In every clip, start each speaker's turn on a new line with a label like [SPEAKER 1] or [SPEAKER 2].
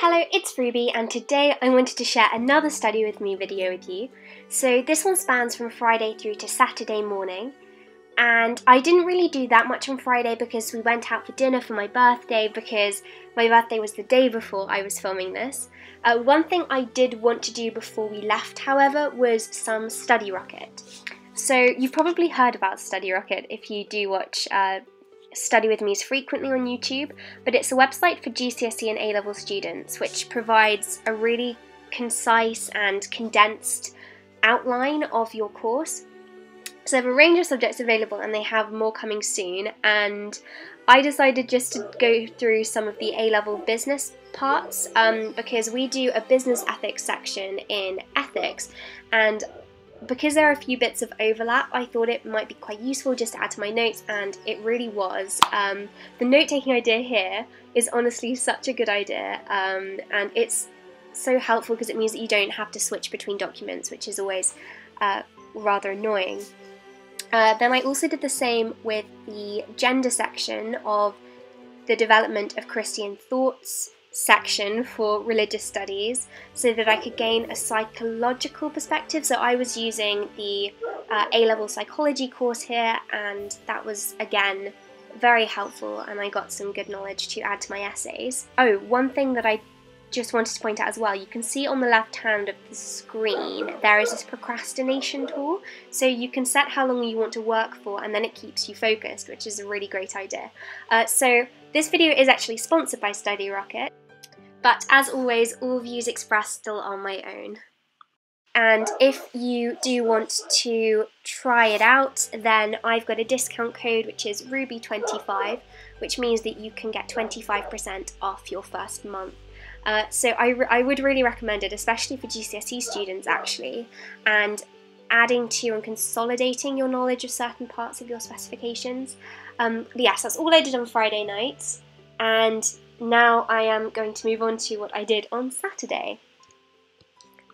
[SPEAKER 1] Hello, it's Ruby, and today I wanted to share another study with me video with you. So this one spans from Friday through to Saturday morning, and I didn't really do that much on Friday because we went out for dinner for my birthday because my birthday was the day before I was filming this. Uh, one thing I did want to do before we left, however, was some Study Rocket. So you've probably heard about Study Rocket if you do watch uh, Study With Me's frequently on YouTube, but it's a website for GCSE and A-level students which provides a really concise and condensed outline of your course. So they have a range of subjects available and they have more coming soon and I decided just to go through some of the A-level business parts um, because we do a business ethics section in ethics and because there are a few bits of overlap, I thought it might be quite useful just to add to my notes, and it really was. Um, the note taking idea here is honestly such a good idea, um, and it's so helpful because it means that you don't have to switch between documents, which is always uh, rather annoying. Uh, then I also did the same with the gender section of the development of Christian thoughts, section for religious studies so that I could gain a psychological perspective. So I was using the uh, A level psychology course here, and that was again very helpful, and I got some good knowledge to add to my essays. Oh, one thing that I just wanted to point out as well, you can see on the left hand of the screen there is this procrastination tool. So you can set how long you want to work for and then it keeps you focused, which is a really great idea. Uh, so this video is actually sponsored by Study Rocket. But as always, all views expressed still are my own. And if you do want to try it out, then I've got a discount code which is Ruby25, which means that you can get 25% off your first month. Uh, so I, I would really recommend it, especially for GCSE students actually, and adding to and consolidating your knowledge of certain parts of your specifications. Um, yes, that's all I did on Friday night, and now I am going to move on to what I did on Saturday.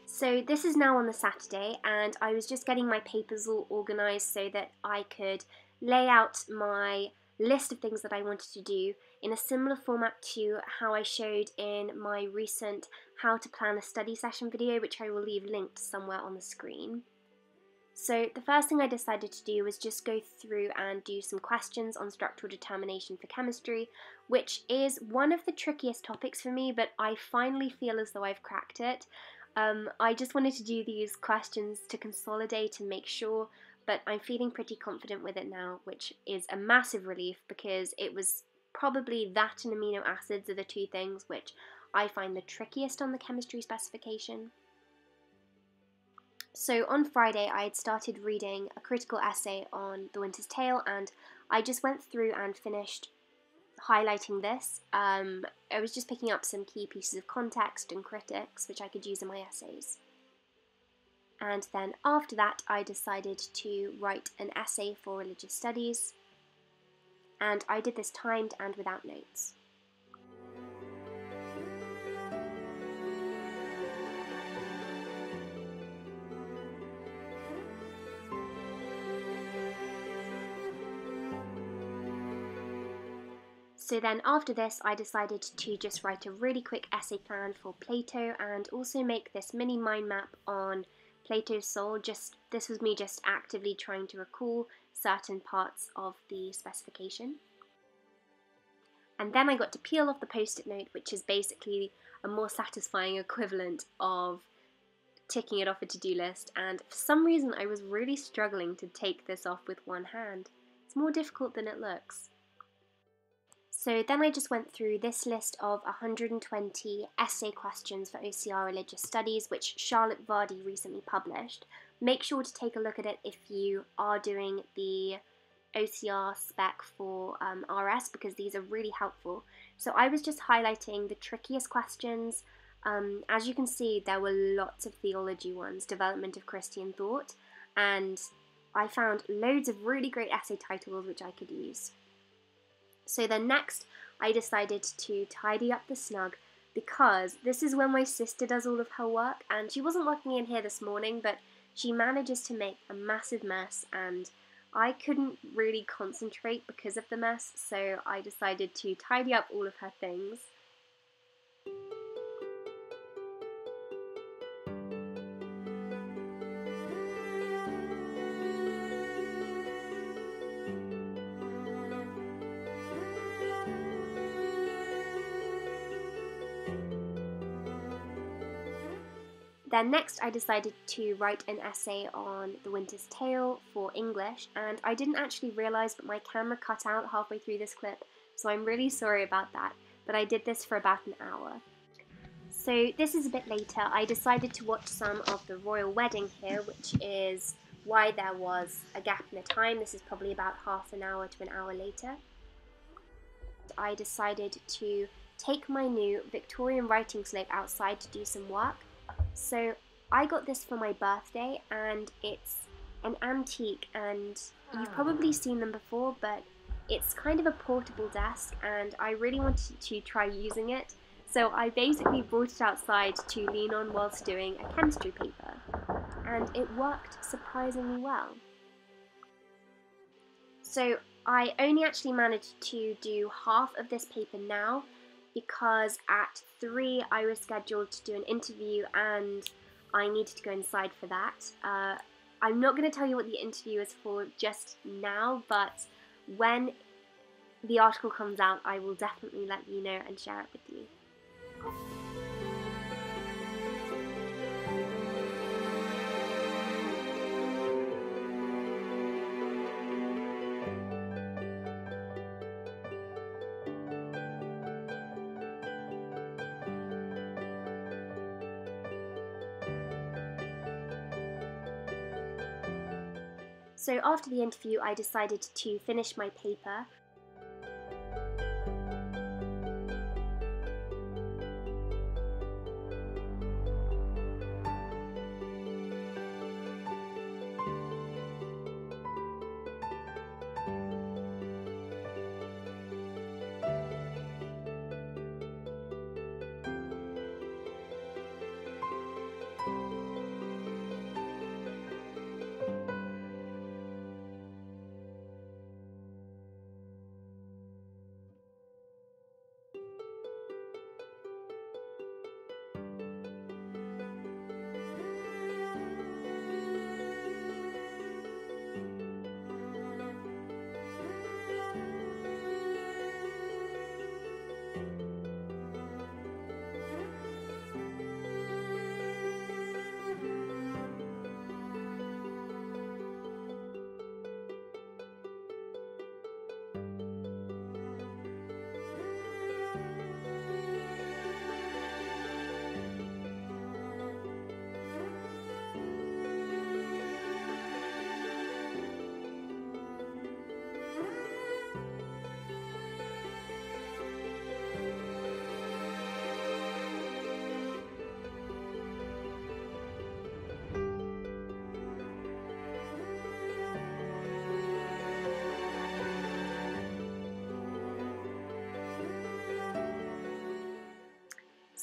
[SPEAKER 1] So this is now on the Saturday and I was just getting my papers all organised so that I could lay out my list of things that I wanted to do in a similar format to how I showed in my recent how to plan a study session video which I will leave linked somewhere on the screen. So the first thing I decided to do was just go through and do some questions on structural determination for chemistry, which is one of the trickiest topics for me, but I finally feel as though I've cracked it. Um, I just wanted to do these questions to consolidate and make sure, but I'm feeling pretty confident with it now, which is a massive relief because it was probably that and amino acids are the two things which I find the trickiest on the chemistry specification. So on Friday, I had started reading a critical essay on The Winter's Tale, and I just went through and finished highlighting this. Um, I was just picking up some key pieces of context and critics which I could use in my essays. And then after that, I decided to write an essay for religious studies, and I did this timed and without notes. So then after this I decided to just write a really quick essay plan for Plato and also make this mini mind map on Plato's soul. Just This was me just actively trying to recall certain parts of the specification. And then I got to peel off the post-it note which is basically a more satisfying equivalent of ticking it off a to-do list and for some reason I was really struggling to take this off with one hand. It's more difficult than it looks. So then I just went through this list of 120 essay questions for OCR Religious Studies, which Charlotte Vardy recently published. Make sure to take a look at it if you are doing the OCR spec for um, RS because these are really helpful. So I was just highlighting the trickiest questions. Um, as you can see, there were lots of theology ones, development of Christian thought, and I found loads of really great essay titles which I could use. So then next, I decided to tidy up the snug because this is when my sister does all of her work and she wasn't working in here this morning but she manages to make a massive mess and I couldn't really concentrate because of the mess so I decided to tidy up all of her things. Then next I decided to write an essay on The Winter's Tale for English and I didn't actually realise that my camera cut out halfway through this clip so I'm really sorry about that but I did this for about an hour. So this is a bit later. I decided to watch some of the royal wedding here which is why there was a gap in the time. This is probably about half an hour to an hour later. I decided to take my new Victorian writing slate outside to do some work so I got this for my birthday and it's an antique and you've ah. probably seen them before but it's kind of a portable desk and I really wanted to try using it so I basically brought it outside to lean on whilst doing a chemistry paper and it worked surprisingly well. So I only actually managed to do half of this paper now because at 3 I was scheduled to do an interview and I needed to go inside for that. Uh, I'm not going to tell you what the interview is for just now, but when the article comes out, I will definitely let you know and share it with you. So after the interview, I decided to finish my paper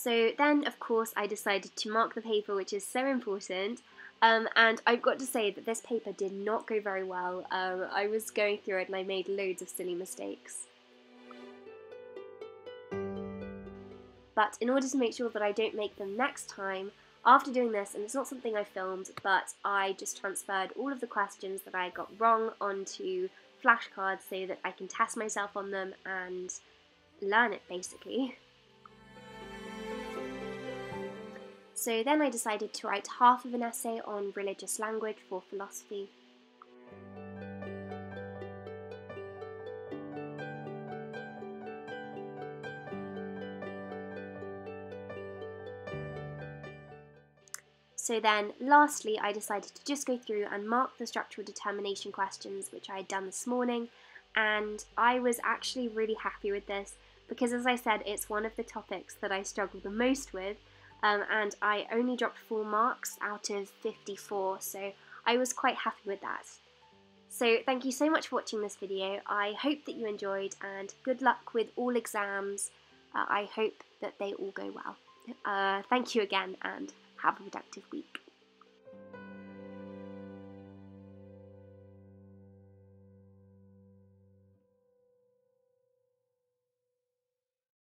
[SPEAKER 1] So then, of course, I decided to mark the paper, which is so important. Um, and I've got to say that this paper did not go very well. Um, I was going through it and I made loads of silly mistakes. But in order to make sure that I don't make them next time, after doing this, and it's not something I filmed, but I just transferred all of the questions that I got wrong onto flashcards so that I can test myself on them and learn it basically. So then I decided to write half of an essay on religious language for philosophy. So then, lastly, I decided to just go through and mark the structural determination questions, which I had done this morning, and I was actually really happy with this because, as I said, it's one of the topics that I struggle the most with, um, and I only dropped 4 marks out of 54, so I was quite happy with that. So thank you so much for watching this video, I hope that you enjoyed and good luck with all exams, uh, I hope that they all go well. Uh, thank you again and have a productive week.